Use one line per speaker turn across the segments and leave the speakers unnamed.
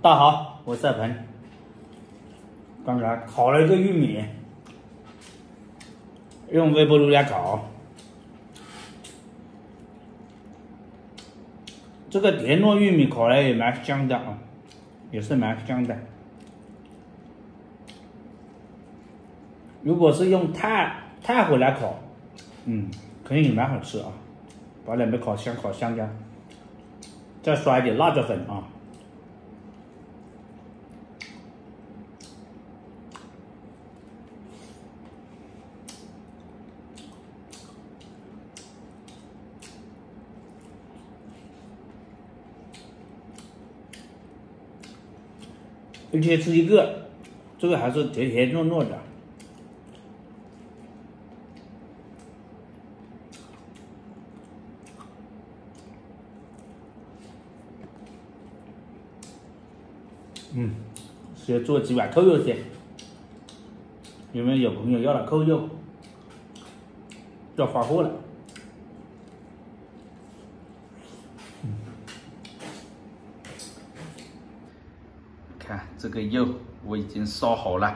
大家好，我是赛鹏。刚才烤了一个玉米，用微波炉来烤。这个田螺玉米烤来也蛮香的啊，也是蛮香的。如果是用炭炭火来烤，嗯，肯定也蛮好吃啊。把两边烤香烤香的，再刷一点辣椒粉啊。一天吃一个，这个还是甜甜糯糯的。嗯，先做几碗扣肉先。有没有朋友要了扣肉？要发货了。看这个肉，我已经烧好了，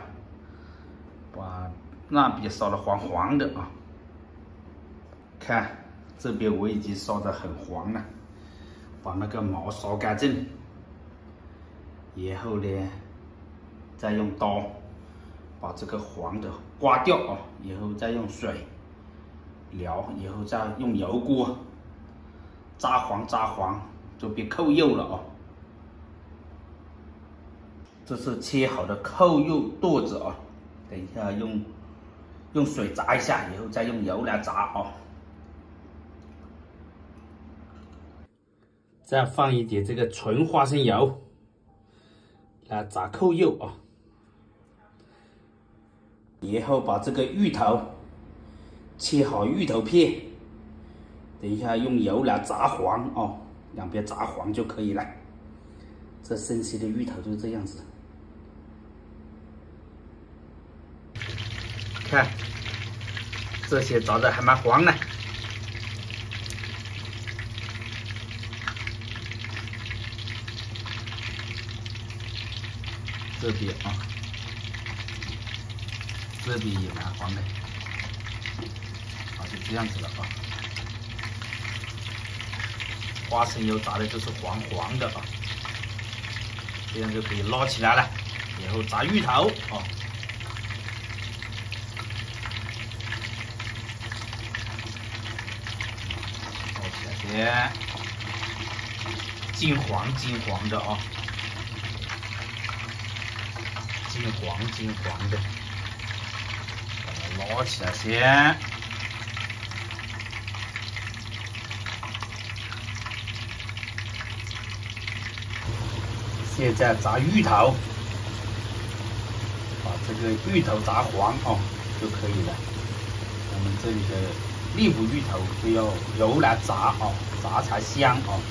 把那边烧的黄黄的啊。看这边我已经烧的很黄了，把那个毛烧干净，然后呢，再用刀把这个黄的刮掉啊，以后再用水燎，以后再用油锅炸黄炸黄，就别扣肉了啊。这是切好的扣肉垛子啊，等一下用用水炸一下，然后再用油来炸啊。再放一点这个纯花生油来炸扣肉啊，然后把这个芋头切好芋头片，等一下用油来炸黄哦，两边炸黄就可以了。这生吃的芋头就这样子。看，这些炸的还蛮黄的。这边啊，这边也蛮黄的，啊，就这样子了啊。花生油炸的就是黄黄的啊，这样就可以捞起来了，然后炸芋头啊。金黄金黄的啊，金黄金黄的，把它捞起来先。现在炸芋头，把这个芋头炸黄哦就可以了。我们这里的。荔浦芋头就要油来炸哦，炸才香哦。